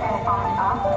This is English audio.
and on up.